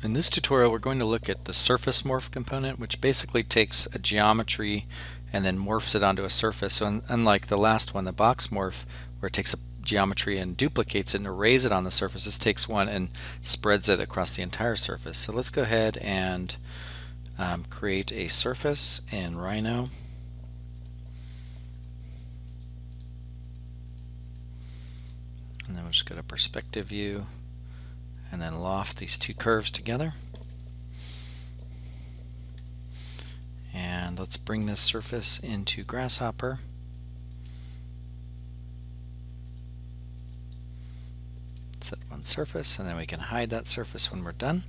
In this tutorial we're going to look at the surface morph component which basically takes a geometry and then morphs it onto a surface. So un unlike the last one, the box morph, where it takes a geometry and duplicates it and arrays it on the surface, this takes one and spreads it across the entire surface. So let's go ahead and um, create a surface in Rhino. And then we'll just go to perspective view and then loft these two curves together. And let's bring this surface into Grasshopper. Set one surface and then we can hide that surface when we're done.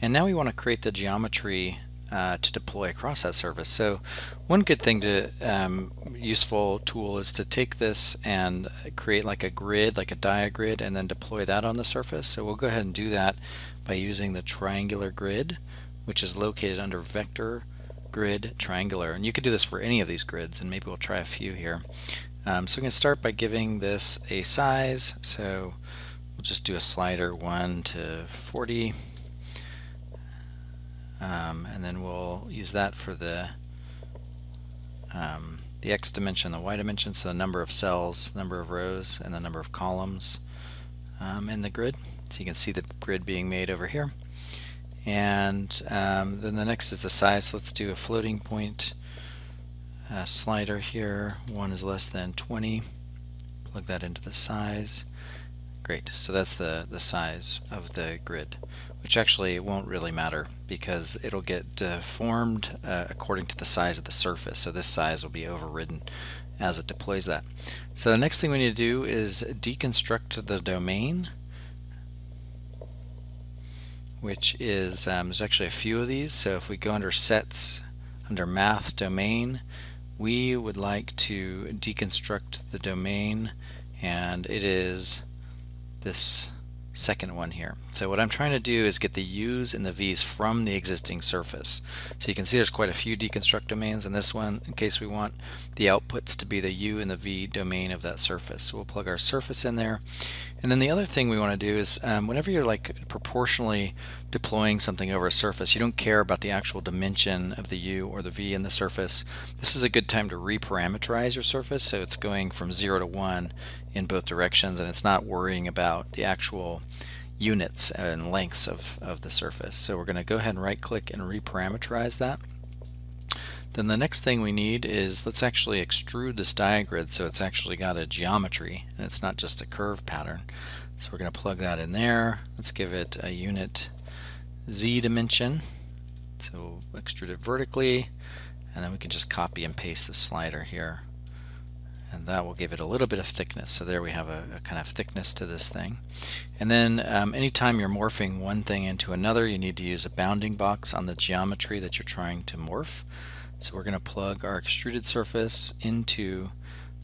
And now we want to create the geometry uh, to deploy across that surface. So one good thing to um, useful tool is to take this and create like a grid, like a diagrid, and then deploy that on the surface. So we'll go ahead and do that by using the triangular grid, which is located under vector grid triangular. And you could do this for any of these grids, and maybe we'll try a few here. Um, so I'm going to start by giving this a size. So we'll just do a slider 1 to 40. Um, and then we'll use that for the um, the x dimension, the y dimension, so the number of cells, number of rows, and the number of columns um, in the grid. So you can see the grid being made over here. And um, then the next is the size. So let's do a floating point slider here. One is less than 20. Plug that into the size. Great, so that's the, the size of the grid, which actually won't really matter because it'll get uh, formed uh, according to the size of the surface. So this size will be overridden as it deploys that. So the next thing we need to do is deconstruct the domain, which is, um, there's actually a few of these. So if we go under sets, under math domain, we would like to deconstruct the domain and it is this second one here. So what I'm trying to do is get the U's and the V's from the existing surface. So you can see there's quite a few deconstruct domains in this one in case we want the outputs to be the U and the V domain of that surface. So we'll plug our surface in there. And then the other thing we want to do is um, whenever you're like proportionally deploying something over a surface, you don't care about the actual dimension of the U or the V in the surface. This is a good time to reparameterize your surface so it's going from 0 to 1 in both directions and it's not worrying about the actual units and lengths of, of the surface. So we're going to go ahead and right click and reparameterize that. Then the next thing we need is let's actually extrude this diagrid so it's actually got a geometry and it's not just a curve pattern. So we're going to plug that in there. Let's give it a unit z dimension. So we'll extrude it vertically and then we can just copy and paste the slider here and that will give it a little bit of thickness. So there we have a, a kind of thickness to this thing. And then um, anytime you're morphing one thing into another, you need to use a bounding box on the geometry that you're trying to morph. So we're going to plug our extruded surface into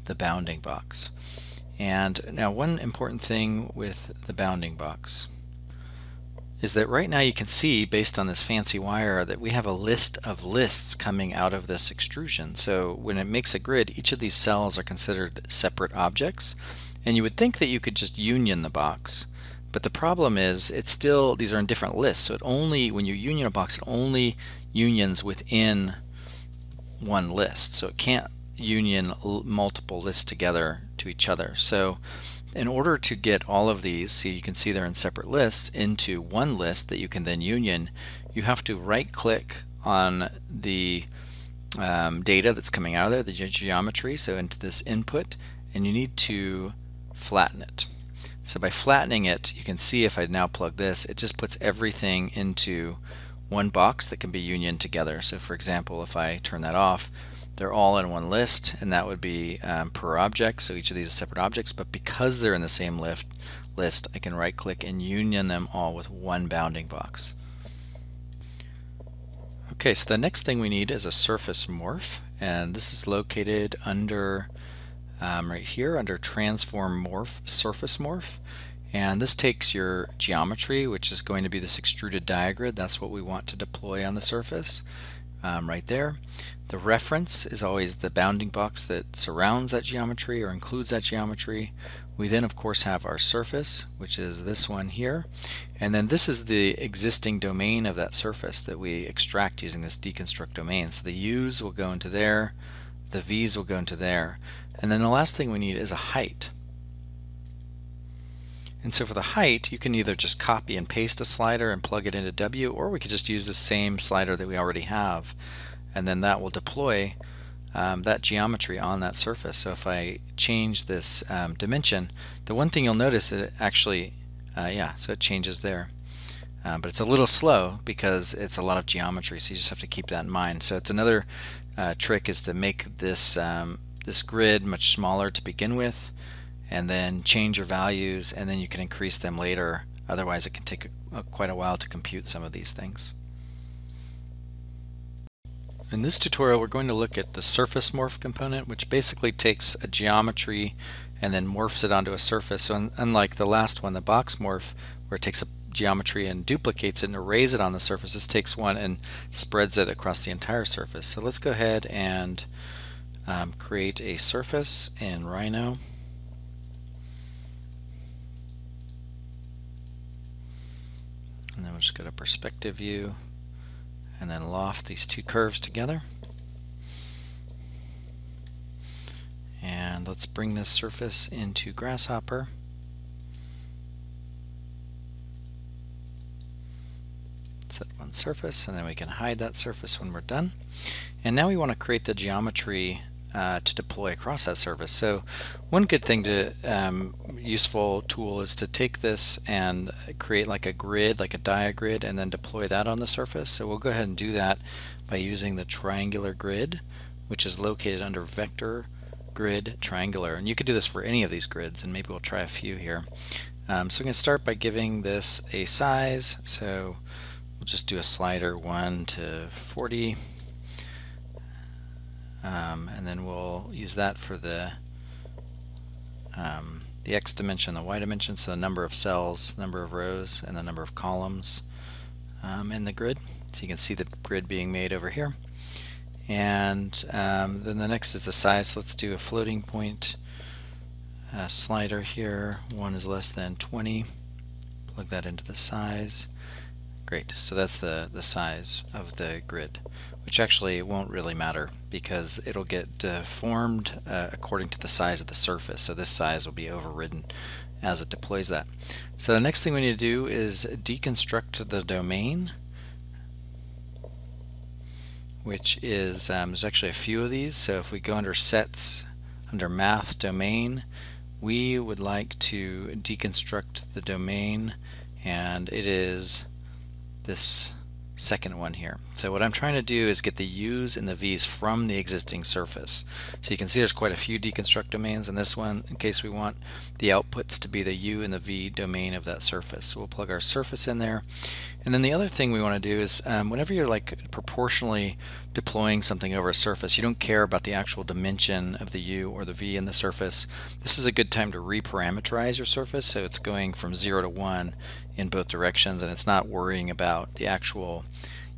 the bounding box. And now one important thing with the bounding box is that right now you can see based on this fancy wire that we have a list of lists coming out of this extrusion. So when it makes a grid, each of these cells are considered separate objects. And you would think that you could just union the box. But the problem is it's still, these are in different lists. So it only, when you union a box, it only unions within one list. So it can't union multiple lists together to each other. So in order to get all of these, so you can see they're in separate lists, into one list that you can then union, you have to right click on the um, data that's coming out of there, the geometry, so into this input, and you need to flatten it. So by flattening it, you can see if I now plug this, it just puts everything into one box that can be union together. So for example, if I turn that off, they're all in one list and that would be um, per object so each of these are separate objects but because they're in the same list list I can right click and union them all with one bounding box. Okay so the next thing we need is a surface morph and this is located under um, right here under transform morph surface morph and this takes your geometry which is going to be this extruded diagrid that's what we want to deploy on the surface um, right there. The reference is always the bounding box that surrounds that geometry or includes that geometry. We then of course have our surface, which is this one here. And then this is the existing domain of that surface that we extract using this deconstruct domain. So the u's will go into there, the v's will go into there. And then the last thing we need is a height. And so for the height, you can either just copy and paste a slider and plug it into W, or we could just use the same slider that we already have, and then that will deploy um, that geometry on that surface. So if I change this um, dimension, the one thing you'll notice it actually, uh, yeah, so it changes there. Um, but it's a little slow because it's a lot of geometry, so you just have to keep that in mind. So it's another uh, trick is to make this um, this grid much smaller to begin with, and then change your values and then you can increase them later. Otherwise it can take a, a, quite a while to compute some of these things. In this tutorial we're going to look at the surface morph component which basically takes a geometry and then morphs it onto a surface. So un unlike the last one the box morph where it takes a geometry and duplicates it and arrays it on the surface this takes one and spreads it across the entire surface. So let's go ahead and um, create a surface in Rhino we'll just go to perspective view and then loft these two curves together. And let's bring this surface into Grasshopper. Set one surface and then we can hide that surface when we're done. And now we want to create the geometry uh, to deploy across that surface. So one good thing to um, useful tool is to take this and create like a grid, like a diagrid, and then deploy that on the surface. So we'll go ahead and do that by using the triangular grid, which is located under vector grid triangular. And you could do this for any of these grids, and maybe we'll try a few here. Um, so I'm going to start by giving this a size. So we'll just do a slider 1 to 40 um, and then we'll use that for the um, the x dimension, the y dimension, so the number of cells, number of rows, and the number of columns um, in the grid. So you can see the grid being made over here. And um, then the next is the size. So let's do a floating point uh, slider here. One is less than 20. Plug that into the size. Great, so that's the, the size of the grid, which actually won't really matter because it'll get deformed uh, according to the size of the surface. So this size will be overridden as it deploys that. So the next thing we need to do is deconstruct the domain, which is, um, there's actually a few of these. So if we go under sets, under math domain, we would like to deconstruct the domain and it is this second one here. So what I'm trying to do is get the U's and the V's from the existing surface. So you can see there's quite a few deconstruct domains in this one in case we want the outputs to be the U and the V domain of that surface. So we'll plug our surface in there. And then the other thing we want to do is um, whenever you're like proportionally deploying something over a surface, you don't care about the actual dimension of the U or the V in the surface. This is a good time to reparameterize your surface so it's going from 0 to 1 in both directions and it's not worrying about the actual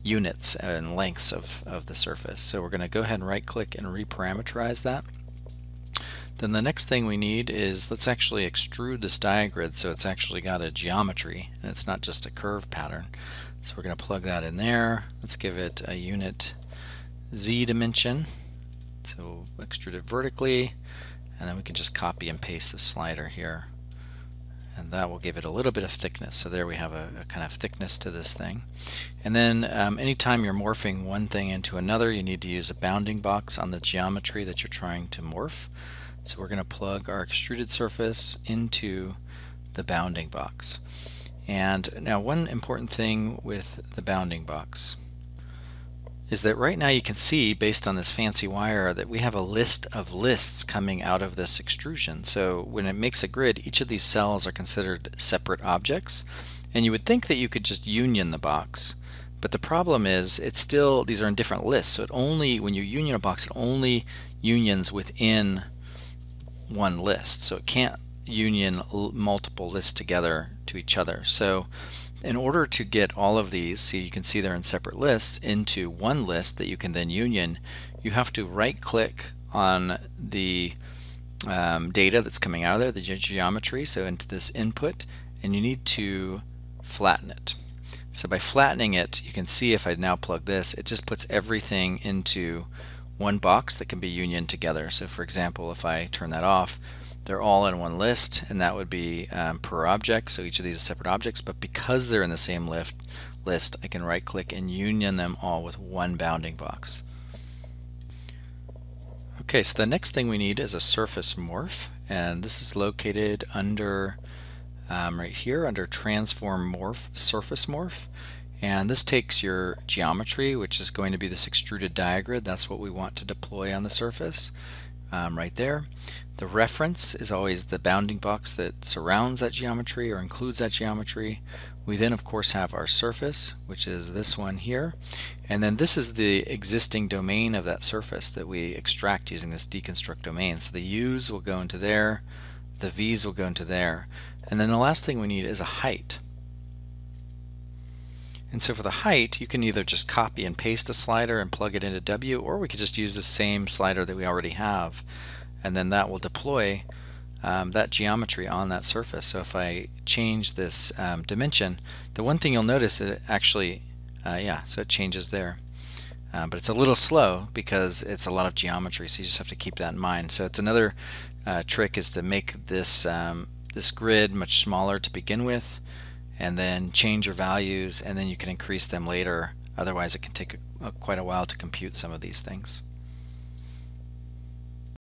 units and lengths of, of the surface. So we're going to go ahead and right click and reparameterize that. Then the next thing we need is let's actually extrude this diagrid so it's actually got a geometry and it's not just a curve pattern. So we're going to plug that in there. Let's give it a unit z dimension. So we'll extrude it vertically and then we can just copy and paste the slider here and that will give it a little bit of thickness. So there we have a, a kind of thickness to this thing. And then um, anytime you're morphing one thing into another, you need to use a bounding box on the geometry that you're trying to morph. So we're going to plug our extruded surface into the bounding box. And now one important thing with the bounding box is that right now you can see based on this fancy wire that we have a list of lists coming out of this extrusion. So when it makes a grid, each of these cells are considered separate objects. And you would think that you could just union the box. But the problem is it's still, these are in different lists. So it only, when you union a box, it only unions within one list. So it can't union multiple lists together to each other. So in order to get all of these, so you can see they're in separate lists, into one list that you can then union, you have to right click on the um, data that's coming out of there, the ge geometry, so into this input, and you need to flatten it. So by flattening it, you can see if I now plug this, it just puts everything into one box that can be unioned together. So for example, if I turn that off, they're all in one list, and that would be um, per object, so each of these are separate objects, but because they're in the same lift, list, I can right click and union them all with one bounding box. Okay, so the next thing we need is a surface morph, and this is located under um, right here under transform morph surface morph and this takes your geometry which is going to be this extruded diagrid that's what we want to deploy on the surface um, right there the reference is always the bounding box that surrounds that geometry or includes that geometry. We then of course have our surface, which is this one here. And then this is the existing domain of that surface that we extract using this deconstruct domain. So the U's will go into there, the V's will go into there. And then the last thing we need is a height. And so for the height, you can either just copy and paste a slider and plug it into W, or we could just use the same slider that we already have and then that will deploy um, that geometry on that surface. So if I change this um, dimension, the one thing you'll notice is it actually, uh, yeah, so it changes there. Um, but it's a little slow because it's a lot of geometry, so you just have to keep that in mind. So it's another uh, trick is to make this um, this grid much smaller to begin with, and then change your values, and then you can increase them later. Otherwise, it can take a, a, quite a while to compute some of these things.